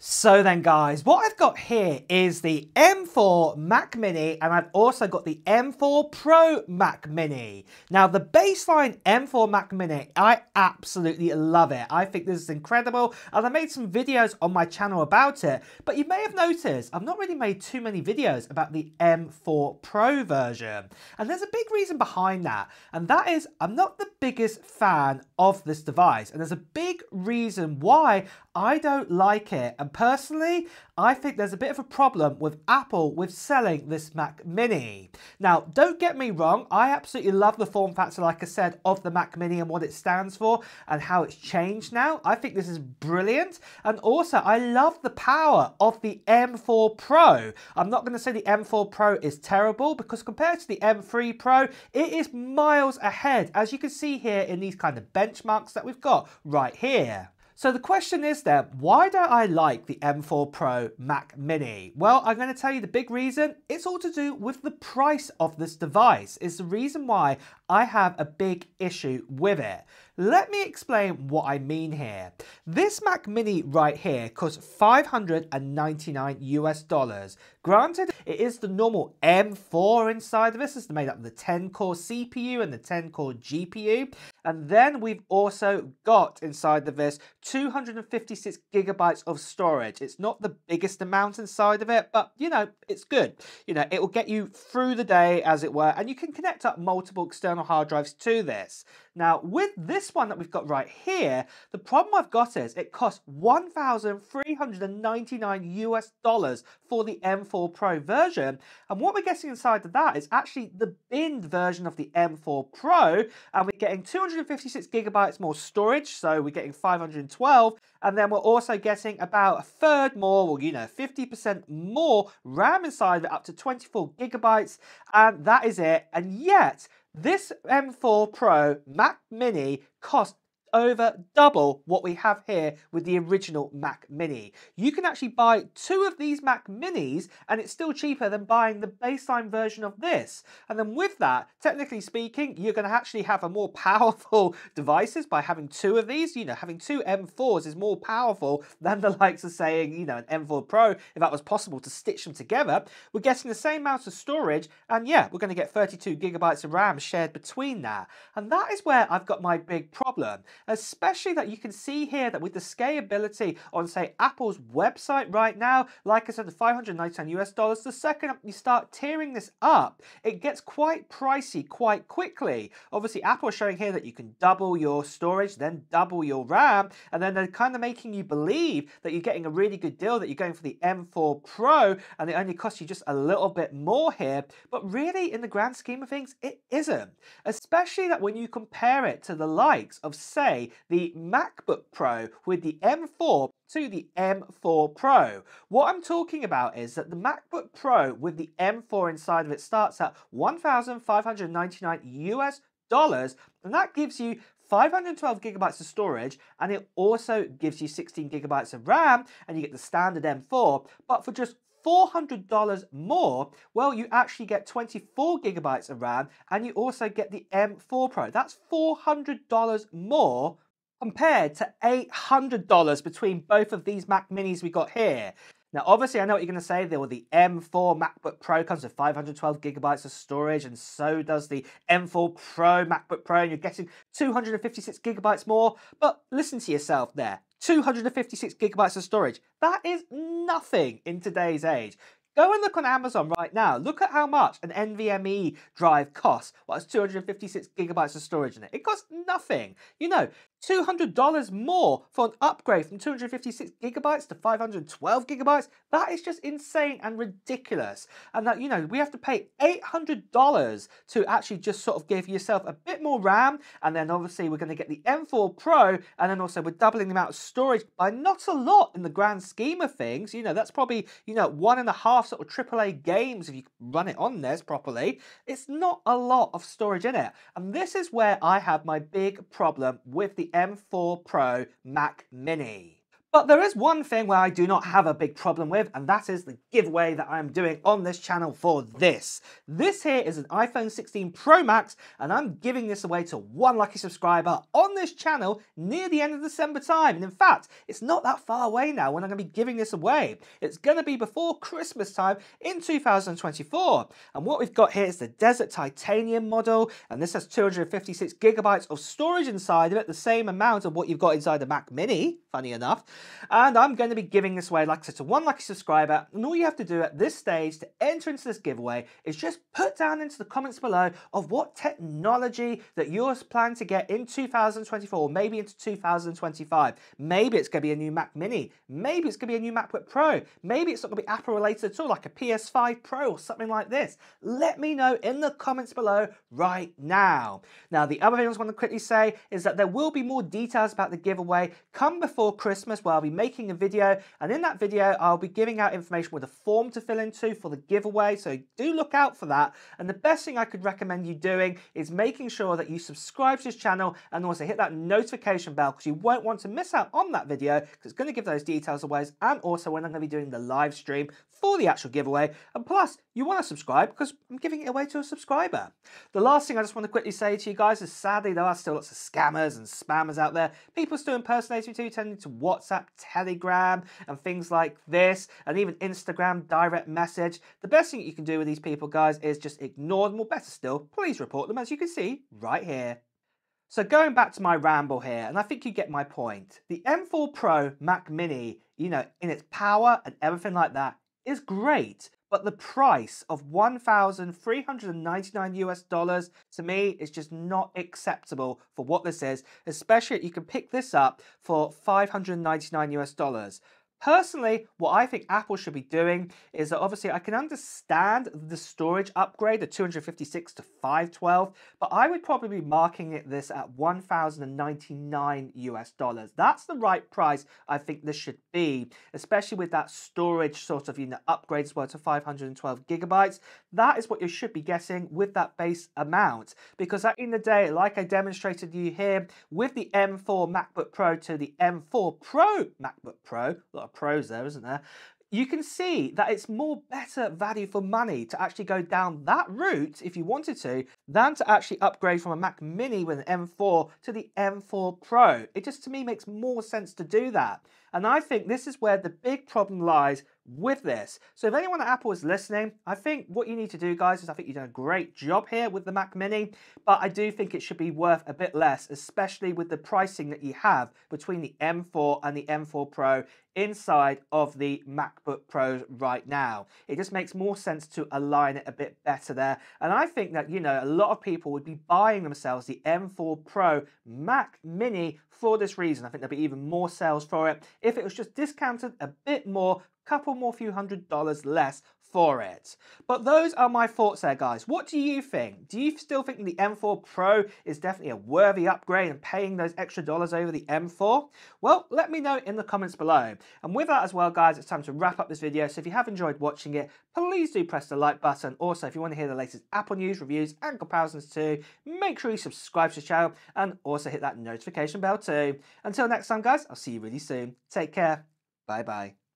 So then guys, what I've got here is the M4 Mac Mini and I've also got the M4 Pro Mac Mini. Now the baseline M4 Mac Mini, I absolutely love it. I think this is incredible and I made some videos on my channel about it, but you may have noticed I've not really made too many videos about the M4 Pro version. And there's a big reason behind that, and that is I'm not the biggest fan of this device, and there's a big reason why I don't like it. And personally, I think there's a bit of a problem with Apple with selling this Mac Mini. Now, don't get me wrong, I absolutely love the form factor, like I said, of the Mac Mini and what it stands for and how it's changed now. I think this is brilliant. And also, I love the power of the M4 Pro. I'm not going to say the M4 Pro is terrible because compared to the M3 Pro, it is miles ahead, as you can see here in these kind of benchmarks that we've got right here. So the question is then, why don't I like the M4 Pro Mac Mini? Well, I'm going to tell you the big reason. It's all to do with the price of this device. It's the reason why I have a big issue with it. Let me explain what I mean here. This Mac Mini right here costs 599 US dollars. Granted, it is the normal M4 inside of this. It's made up of the 10 core CPU and the 10 core GPU. And then we've also got inside of this 256 gigabytes of storage. It's not the biggest amount inside of it, but you know, it's good. You know, it will get you through the day as it were, and you can connect up multiple external hard drives to this. Now, with this one that we've got right here, the problem I've got is it costs 1,399 US dollars for the M4 Pro version. And what we're getting inside of that is actually the binned version of the M4 Pro. And we're getting 256 gigabytes more storage. So we're getting 512. And then we're also getting about a third more, well, you know, 50% more RAM inside of it, up to 24 gigabytes. And that is it. And yet, this M4 Pro Mac Mini cost over double what we have here with the original Mac Mini. You can actually buy two of these Mac Minis and it's still cheaper than buying the baseline version of this. And then with that, technically speaking, you're going to actually have a more powerful devices by having two of these. You know, having two M4s is more powerful than the likes of saying, you know, an M4 Pro, if that was possible to stitch them together. We're getting the same amount of storage and yeah, we're going to get 32 gigabytes of RAM shared between that. And that is where I've got my big problem especially that you can see here that with the scalability on say Apple's website right now, like I said, the 599 US dollars, the second you start tearing this up, it gets quite pricey quite quickly. Obviously Apple is showing here that you can double your storage, then double your RAM, and then they're kind of making you believe that you're getting a really good deal, that you're going for the M4 Pro, and it only costs you just a little bit more here. But really, in the grand scheme of things, it isn't. Especially that when you compare it to the likes of, say, the MacBook Pro with the M4 to the M4 Pro. What I'm talking about is that the MacBook Pro with the M4 inside of it starts at 1,599 US dollars, and that gives you 512 gigabytes of storage, and it also gives you 16 gigabytes of RAM, and you get the standard M4, but for just $400 more, well, you actually get 24 gigabytes of RAM and you also get the M4 Pro. That's $400 more compared to $800 between both of these Mac Minis we got here. Now, obviously, I know what you're going to say. There were the M4 MacBook Pro comes with 512 gigabytes of storage, and so does the M4 Pro MacBook Pro, and you're getting 256 gigabytes more. But listen to yourself there 256 gigabytes of storage. That is nothing in today's age. Go and look on Amazon right now. Look at how much an NVMe drive costs. Well, it's 256 gigabytes of storage in it. It costs nothing. You know, $200 more for an upgrade from 256 gigabytes to 512 gigabytes. That is just insane and ridiculous. And that, you know, we have to pay $800 to actually just sort of give yourself a bit more RAM. And then obviously we're going to get the M4 Pro. And then also we're doubling the amount of storage by not a lot in the grand scheme of things. You know, that's probably, you know, one and a half sort of AAA games if you run it on this properly. It's not a lot of storage in it. And this is where I have my big problem with the M4 Pro Mac Mini. But there is one thing where I do not have a big problem with, and that is the giveaway that I'm doing on this channel for this. This here is an iPhone 16 Pro Max, and I'm giving this away to one lucky subscriber on this channel near the end of December time. And in fact, it's not that far away now when I'm going to be giving this away. It's going to be before Christmas time in 2024. And what we've got here is the Desert Titanium model, and this has 256 gigabytes of storage inside of it, the same amount of what you've got inside the Mac Mini, funny enough. And I'm going to be giving this away, like I said, to one lucky subscriber. And all you have to do at this stage to enter into this giveaway is just put down into the comments below of what technology that you're planning to get in 2024, maybe into 2025. Maybe it's going to be a new Mac Mini. Maybe it's going to be a new MacBook Pro. Maybe it's not going to be Apple related at all, like a PS5 Pro or something like this. Let me know in the comments below right now. Now, the other thing I just want to quickly say is that there will be more details about the giveaway come before Christmas where I'll be making a video and in that video I'll be giving out information with a form to fill into for the giveaway so do look out for that and the best thing I could recommend you doing is making sure that you subscribe to this channel and also hit that notification bell because you won't want to miss out on that video because it's going to give those details away and also when I'm going to be doing the live stream for the actual giveaway and plus you want to subscribe because I'm giving it away to a subscriber. The last thing I just want to quickly say to you guys is sadly there are still lots of scammers and spammers out there. People still impersonating too, tending to WhatsApp WhatsApp, Telegram, and things like this, and even Instagram direct message. The best thing you can do with these people, guys, is just ignore them, or better still, please report them, as you can see right here. So going back to my ramble here, and I think you get my point. The M4 Pro Mac Mini, you know, in its power and everything like that, is great. But the price of 1,399 US dollars to me is just not acceptable for what this is, especially you can pick this up for 599 US dollars. Personally, what I think Apple should be doing is that obviously I can understand the storage upgrade, the 256 to 512, but I would probably be marking it this at 1,099 US dollars. That's the right price I think this should be, especially with that storage sort of, you know, upgrade as well to 512 gigabytes. That is what you should be getting with that base amount, because at the end of the day, like I demonstrated you here, with the M4 MacBook Pro to the M4 Pro MacBook Pro, of pros there, isn't there? You can see that it's more better value for money to actually go down that route if you wanted to than to actually upgrade from a Mac Mini with an M4 to the M4 Pro. It just to me makes more sense to do that. And I think this is where the big problem lies with this. So if anyone at Apple is listening, I think what you need to do, guys, is I think you've done a great job here with the Mac Mini, but I do think it should be worth a bit less, especially with the pricing that you have between the M4 and the M4 Pro inside of the MacBook Pros right now. It just makes more sense to align it a bit better there. And I think that, you know, a lot of people would be buying themselves the M4 Pro Mac Mini for this reason. I think there'd be even more sales for it if it was just discounted a bit more couple more few hundred dollars less for it. But those are my thoughts there, guys. What do you think? Do you still think the M4 Pro is definitely a worthy upgrade and paying those extra dollars over the M4? Well, let me know in the comments below. And with that as well, guys, it's time to wrap up this video. So if you have enjoyed watching it, please do press the like button. Also, if you want to hear the latest Apple news, reviews, and comparisons too, make sure you subscribe to the channel and also hit that notification bell too. Until next time, guys, I'll see you really soon. Take care. Bye-bye.